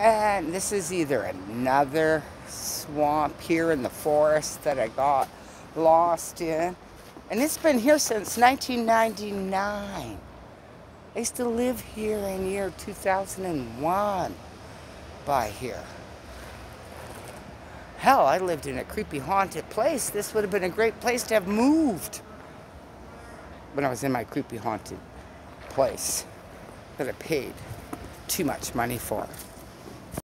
And this is either another swamp here in the forest that I got lost in. And it's been here since 1999. I used to live here in year 2001 by here. Hell, I lived in a creepy haunted place. This would have been a great place to have moved when I was in my creepy haunted place that I paid too much money for.